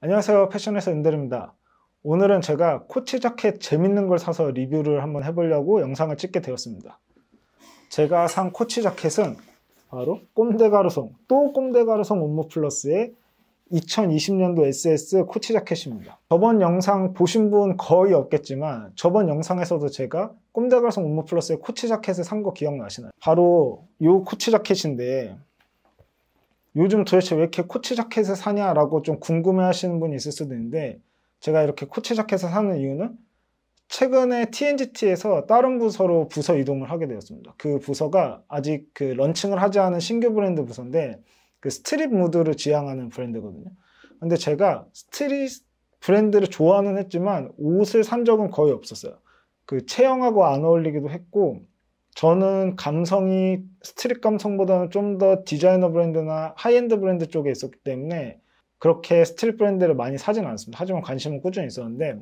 안녕하세요. 패션에서 은들입니다. 오늘은 제가 코치 자켓 재밌는 걸 사서 리뷰를 한번 해보려고 영상을 찍게 되었습니다. 제가 산 코치 자켓은 바로 꼼데가르송 또 꼼데가르송 옴므 플러스의 2020년도 SS 코치 자켓입니다. 저번 영상 보신 분 거의 없겠지만 저번 영상에서도 제가 꼼데가르송 옴므 플러스의 코치 자켓을 산 거 기억나시나요? 바로 이 코치 자켓인데 요즘 도대체 왜 이렇게 코치 자켓을 사냐라고 좀 궁금해 하시는 분이 있을 수도 있는데 제가 이렇게 코치 자켓을 사는 이유는 최근에 TNGT에서 다른 부서로 부서 이동을 하게 되었습니다. 그 부서가 아직 그 런칭을 하지 않은 신규 브랜드 부서인데 그 스트릿 무드를 지향하는 브랜드거든요. 근데 제가 스트릿 브랜드를 좋아는 했지만 옷을 산 적은 거의 없었어요. 그 체형하고 안 어울리기도 했고 저는 감성이 street 감성보다는 좀 더 디자이너 브랜드나 하이엔드 브랜드 쪽에 있었기 때문에 그렇게 street 브랜드를 많이 사진 않습니다. 하지만 관심은 꾸준히 있었는데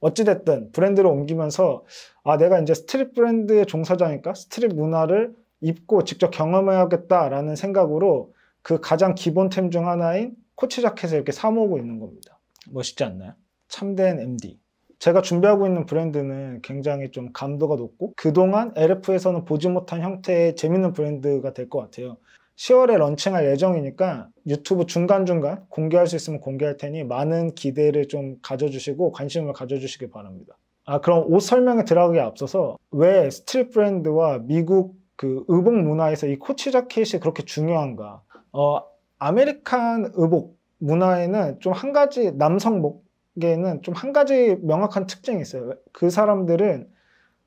어찌됐든 브랜드를 옮기면서 아 내가 이제 street 브랜드의 종사자니까 street 문화를 입고 직접 경험해야겠다라는 생각으로 그 가장 기본템 중 하나인 코치 자켓을 이렇게 사 모으고 있는 겁니다. 멋있지 않나요? 참된 MD. 제가 준비하고 있는 브랜드는 굉장히 좀 감도가 높고 그동안 LF에서는 보지 못한 형태의 재밌는 브랜드가 될 것 같아요. 10월에 런칭할 예정이니까 유튜브 중간중간 공개할 수 있으면 공개할 테니 많은 기대를 좀 가져주시고 관심을 가져주시기 바랍니다. 아, 그럼 옷 설명에 들어가기 앞서서 왜 street 브랜드와 미국 그 의복 문화에서 이 코치 자켓이 그렇게 중요한가? 어, American 의복 문화에는 좀 한 가지 남성복 게는 좀 한 가지 명확한 특징이 있어요. 그 사람들은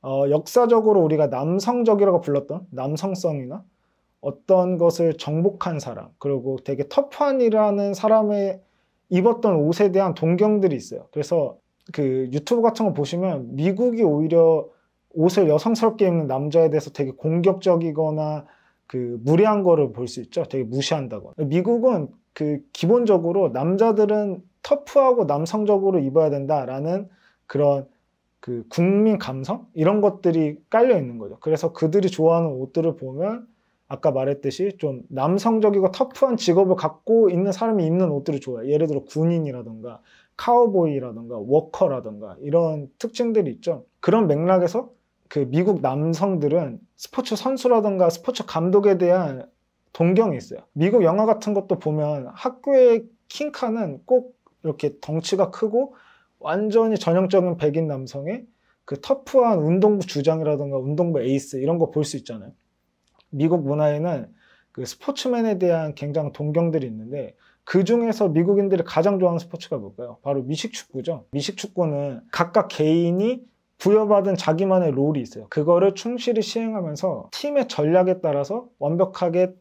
어, 역사적으로 우리가 남성적이라고 불렀던 남성성이나 어떤 것을 정복한 사람, 그리고 되게 터프한이라는 사람의 입었던 옷에 대한 동경들이 있어요. 그래서 그 유튜브 같은 거 보시면 미국이 오히려 옷을 여성스럽게 입는 남자에 대해서 되게 공격적이거나 그 무례한 거를 볼 수 있죠. 되게 무시한다거나. 미국은 그 기본적으로 남자들은 터프하고 남성적으로 입어야 된다라는 그런 그 국민 감성 이런 것들이 깔려 있는 거죠. 그래서 그들이 좋아하는 옷들을 보면 아까 말했듯이 좀 남성적이고 터프한 직업을 갖고 있는 사람이 입는 옷들을 좋아해요. 예를 들어 군인이라던가 카우보이라던가 워커라던가 이런 특징들이 있죠. 그런 맥락에서 그 미국 남성들은 스포츠 선수라던가 스포츠 감독에 대한 동경이 있어요. 미국 영화 같은 것도 보면 학교의 킹카는 꼭 이렇게 덩치가 크고 완전히 전형적인 백인 남성의 그 터프한 운동부 주장이라든가 운동부 에이스 이런 거 볼 수 있잖아요. 미국 문화에는 그 스포츠맨에 대한 굉장히 동경들이 있는데 그 중에서 미국인들이 가장 좋아하는 스포츠가 뭘까요? 바로 미식축구죠. 미식축구는 각각 개인이 부여받은 자기만의 롤이 있어요. 그거를 충실히 시행하면서 팀의 전략에 따라서 완벽하게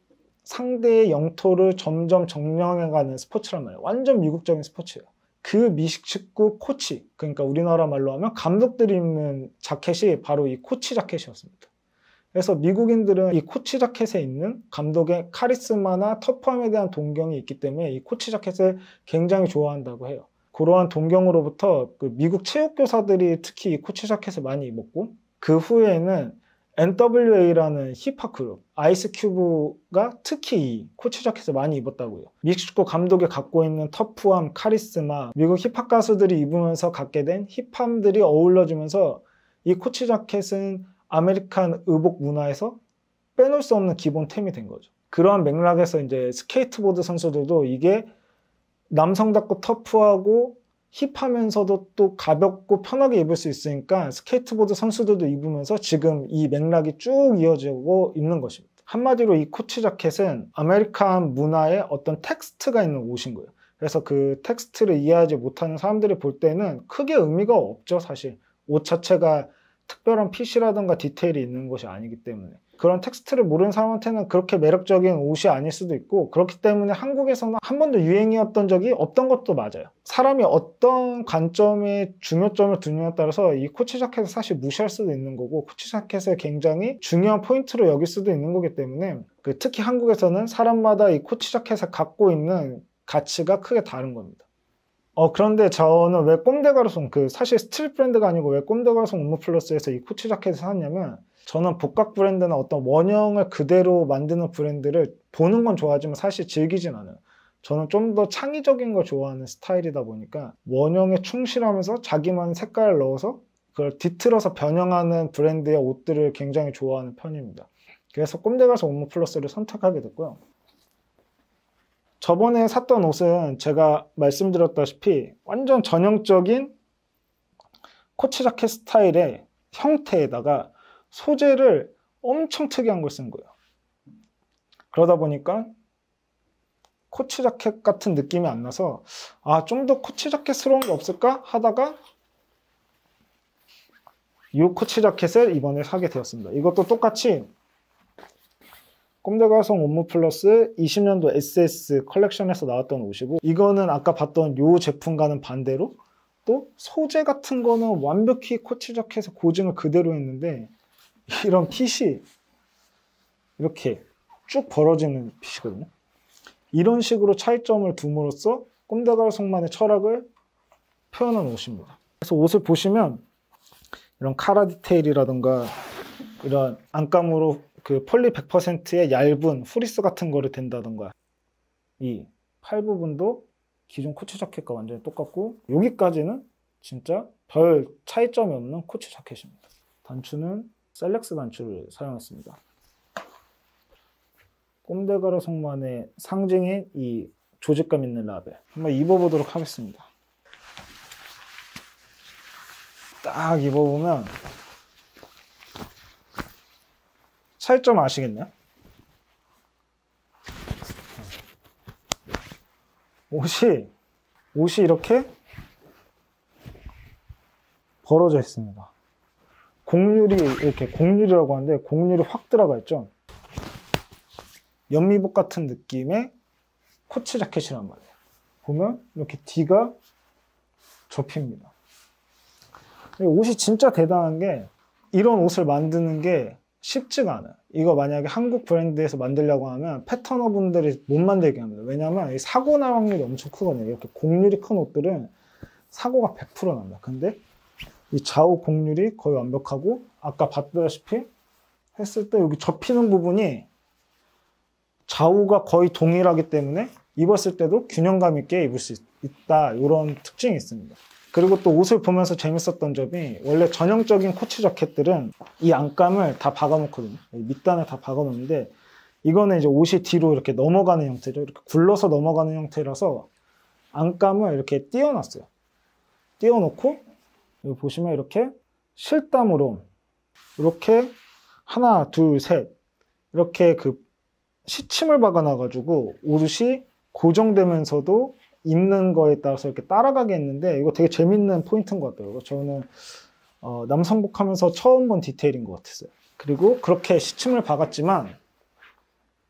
상대의 영토를 점점 점령해가는 스포츠란 말이에요. 완전 미국적인 스포츠예요. 그 미식축구 코치, 그러니까 우리나라 말로 하면 감독들이 입는 자켓이 바로 이 코치 자켓이었습니다. 그래서 미국인들은 이 코치 자켓에 있는 감독의 카리스마나 터프함에 대한 동경이 있기 때문에 이 코치 자켓을 굉장히 좋아한다고 해요. 그러한 동경으로부터 그 미국 체육교사들이 특히 이 코치 자켓을 많이 입었고 그 후에는 NWA라는 힙합 그룹 아이스 큐브가 특히 이 코치 자켓을 많이 입었다고요. 미식축구 감독이 갖고 있는 터프함, 카리스마, 미국 힙합 가수들이 입으면서 갖게 된 힙함들이 어울러지면서 이 코치 자켓은 American 의복 문화에서 빼놓을 수 없는 기본템이 된 거죠. 그러한 맥락에서 이제 스케이트보드 선수들도 이게 남성답고 터프하고 힙하면서도 또 가볍고 편하게 입을 수 있으니까 스케이트보드 선수들도 입으면서 지금 이 맥락이 쭉 이어지고 있는 것입니다. 한마디로 이 코치 자켓은 American 문화의 어떤 텍스트가 있는 옷인 거예요. 그래서 그 텍스트를 이해하지 못하는 사람들이 볼 때는 크게 의미가 없죠, 사실. 옷 자체가 특별한 fit이라든가 디테일이 있는 것이 아니기 때문에. 그런 텍스트를 모르는 사람한테는 그렇게 매력적인 옷이 아닐 수도 있고 그렇기 때문에 한국에서는 한 번도 유행이었던 적이 없던 것도 맞아요. 사람이 어떤 관점에 중요점을 두느냐에 따라서 이 코치 자켓을 사실 무시할 수도 있는 거고 코치 자켓을 굉장히 중요한 포인트로 여길 수도 있는 거기 때문에 그 특히 한국에서는 사람마다 이 코치 자켓을 갖고 있는 가치가 크게 다른 겁니다. 어, 그런데 저는 왜 꼼데가루송, 그, 사실 스트릿 브랜드가 아니고 왜 꼼데가루송 옴무플러스에서 이 코치 자켓을 샀냐면, 저는 복각 브랜드나 어떤 원형을 그대로 만드는 브랜드를 보는 건 좋아하지만 사실 즐기진 않아요. 저는 좀 더 창의적인 걸 좋아하는 스타일이다 보니까 원형에 충실하면서 자기만 색깔을 넣어서 그걸 뒤틀어서 변형하는 브랜드의 옷들을 굉장히 좋아하는 편입니다. 그래서 꼼데 가서 옴무 플러스를 선택하게 됐고요. 저번에 샀던 옷은 제가 말씀드렸다시피 완전 전형적인 코치 자켓 스타일의 형태에다가 소재를 엄청 특이한 걸 쓴 거예요. 그러다 보니까 코치 자켓 같은 느낌이 안 나서 아 좀 더 코치 자켓스러운 게 없을까 하다가 이 코치 자켓을 이번에 사게 되었습니다. 이것도 똑같이 꼼데가성 옴무 플러스 20년도 SS 컬렉션에서 나왔던 옷이고 이거는 아까 봤던 이 제품과는 반대로 또 소재 같은 거는 완벽히 코치 자켓의 고증을 그대로 했는데 이런 핏이 이렇게 쭉 벌어지는 핏이거든요. 이런 식으로 차이점을 둠으로써 꼼데가성만의 철학을 표현한 옷입니다. 그래서 옷을 보시면 이런 카라 디테일이라던가 이런 안감으로 그 폴리 100%의 얇은 후리스 같은 거를 댄다던가 이 팔 부분도 기존 코치 자켓과 완전히 똑같고 여기까지는 진짜 별 차이점이 없는 코치 자켓입니다. 단추는 셀렉스 단추를 사용했습니다. 꼼데가르송만의 상징인 이 조직감 있는 라벨 한번 입어보도록 하겠습니다. 딱 입어보면 차이점 아시겠나요? 옷이 옷이 이렇게 벌어져 있습니다. 곡률이 이렇게 곡률이라고 하는데 곡률이 확 들어가 있죠. 연미복 같은 느낌의 코치 자켓이란 말이에요. 보면 이렇게 D가 접힙니다. 옷이 진짜 대단한 게 이런 옷을 만드는 게 쉽지가 않아요. 이거 만약에 한국 브랜드에서 만들려고 하면 패터너 분들이 못 만들게 합니다. 왜냐하면 사고 날 확률이 엄청 크거든요. 이렇게 곡률이 큰 옷들은 사고가 100% 납니다. 근데 이 좌우 곡률이 거의 완벽하고 아까 봤다시피 했을 때 여기 접히는 부분이 좌우가 거의 동일하기 때문에 입었을 때도 균형감 있게 입을 수 있 다 이런 특징이 있습니다. 그리고 또 옷을 보면서 재밌었던 점이 원래 전형적인 코치 자켓들은 이 안감을 다 박아놓거든요. 밑단을 다 박아놓는데 이거는 이제 옷이 뒤로 이렇게 넘어가는 형태죠. 이렇게 굴러서 넘어가는 형태라서 안감을 이렇게 띄워놨어요. 띄워놓고 여기 보시면 이렇게 실담으로 이렇게 하나, 둘, 셋 이렇게 그 시침을 박아놔가지고 옷이 고정되면서도 입는 거에 따라서 이렇게 따라가게 했는데 이거 되게 재밌는 포인트인 것 같아요. 저는 어, 남성복 하면서 처음 본 디테일인 것 같았어요. 그리고 그렇게 시침을 박았지만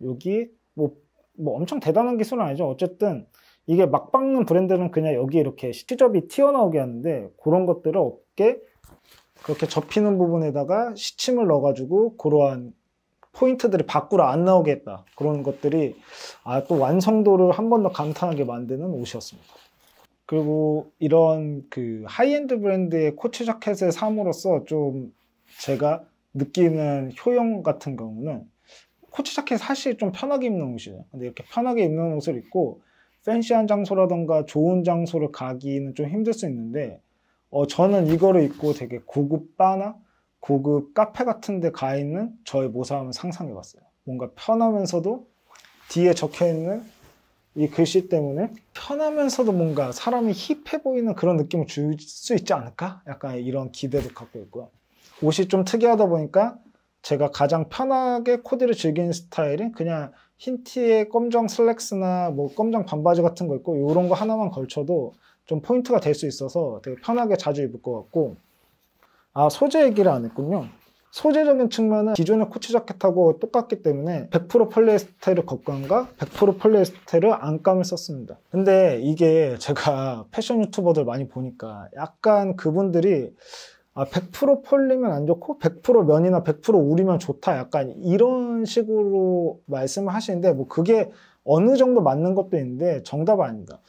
여기 뭐, 뭐 엄청 대단한 기술은 아니죠. 어쨌든 이게 막 박는 브랜드는 그냥 여기 이렇게 시접이 튀어나오게 하는데 그런 것들을 어깨 그렇게 접히는 부분에다가 시침을 넣어가지고 그러한 포인트들이 밖으로 안 나오게 했다. 그런 것들이 아, 또 완성도를 한 번 더 감탄하게 만드는 옷이었습니다. 그리고 이런 그 하이엔드 브랜드의 코치 자켓을 삼으로써 좀 제가 느끼는 효용 같은 경우는 코치 자켓 사실 좀 편하게 입는 옷이에요. 근데 이렇게 편하게 입는 옷을 입고 팬시한 장소라던가 좋은 장소를 가기는 좀 힘들 수 있는데 어, 저는 이거를 입고 되게 고급 바나 고급 카페 같은 데 가 있는 저의 모습을 상상해 봤어요. 뭔가 편하면서도 뒤에 적혀 있는 이 글씨 때문에 편하면서도 뭔가 사람이 힙해 보이는 그런 느낌을 줄 수 있지 않을까? 약간 이런 기대도 갖고 있고요. 옷이 좀 특이하다 보니까 제가 가장 편하게 코디를 즐기는 스타일은 그냥 흰 티에 검정 슬랙스나 뭐 검정 반바지 같은 거 있고 이런 거 하나만 걸쳐도 좀 포인트가 될 수 있어서 되게 편하게 자주 입을 것 같고 아 소재 얘기를 안 했군요. 소재적인 측면은 기존의 코치 자켓하고 똑같기 때문에 100% 폴리에스테르 겉감과 100% 폴리에스테르 안감을 썼습니다. 근데 이게 제가 패션 유튜버들 많이 보니까 약간 그분들이 아, 100% 폴리면 안 좋고 100% 면이나 100% 울이면 좋다. 약간 이런 식으로 말씀을 하시는데 뭐 그게 어느 정도 맞는 것도 있는데 정답은 아닙니다.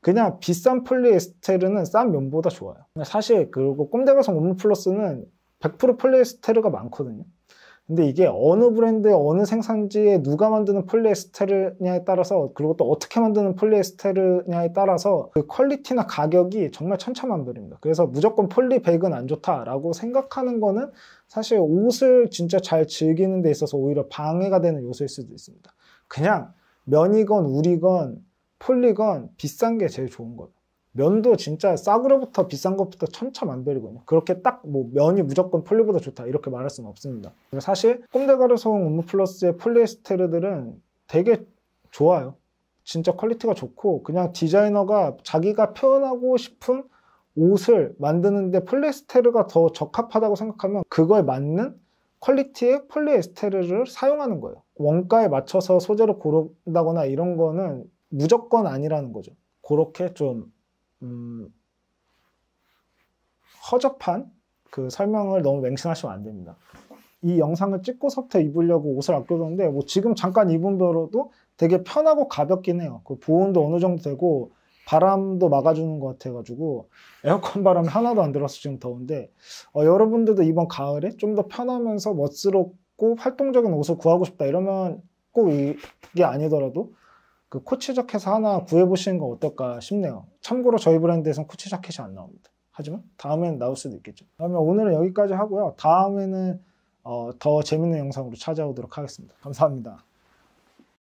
그냥 비싼 폴리에스테르는 싼 면보다 좋아요. 사실 그리고 꼼데가성 온무 플러스는 100% 폴리에스테르가 많거든요. 근데 이게 어느 브랜드의 어느 생산지에 누가 만드는 폴리에스테르냐에 따라서 그리고 또 어떻게 만드는 폴리에스테르냐에 따라서 그 퀄리티나 가격이 정말 천차만별입니다. 그래서 무조건 폴리백은 안 좋다라고 생각하는 거는 사실 옷을 진짜 잘 즐기는 데 있어서 오히려 방해가 되는 요소일 수도 있습니다. 그냥 면이건 울이건 폴리건 비싼 게 제일 좋은 거예요. 면도 진짜 싸구려부터 비싼 것부터 천차만별이거든요. 그렇게 딱 뭐 면이 무조건 폴리보다 좋다 이렇게 말할 수는 없습니다. 사실 꼼데가르송 옴므 플러스의 폴리에스테르들은 되게 좋아요. 진짜 quality가 좋고 그냥 디자이너가 자기가 표현하고 싶은 옷을 만드는데 폴리에스테르가 더 적합하다고 생각하면 그거에 맞는 퀄리티의 폴리에스테르를 사용하는 거예요. 원가에 맞춰서 소재를 고른다거나 이런 거는 무조건 아니라는 거죠. 그렇게 좀 음, 허접한 그 설명을 너무 맹신하시면 안 됩니다. 이 영상을 찍고서부터 입으려고 옷을 아껴뒀는데 뭐 지금 잠깐 입은 거로도 되게 편하고 가볍긴 해요. 그 보온도 어느 정도 되고 바람도 막아주는 것 같아가지고 에어컨 바람이 하나도 안 들어서 지금 더운데 어, 여러분들도 이번 가을에 좀 더 편하면서 멋스럽고 활동적인 옷을 구하고 싶다 이러면 꼭 이게 아니더라도 그 코치 자켓 하나 구해보시는 건 어떨까 싶네요. 참고로 저희 브랜드에선 코치 자켓이 안 나옵니다. 하지만 다음엔 나올 수도 있겠죠. 그러면 오늘은 여기까지 하고요. 다음에는 어, 더 재밌는 영상으로 찾아오도록 하겠습니다. 감사합니다.